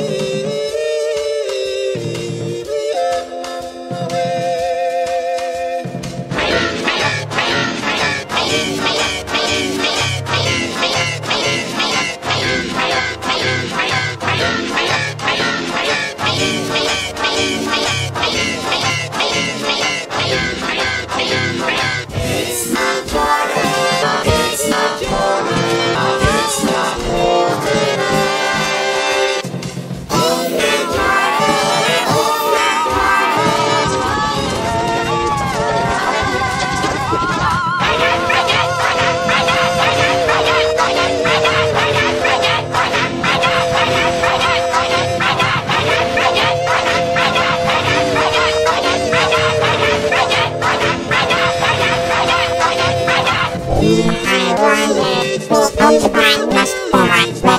Shoo-ah, shoo-ah, ooh, ain't no ever my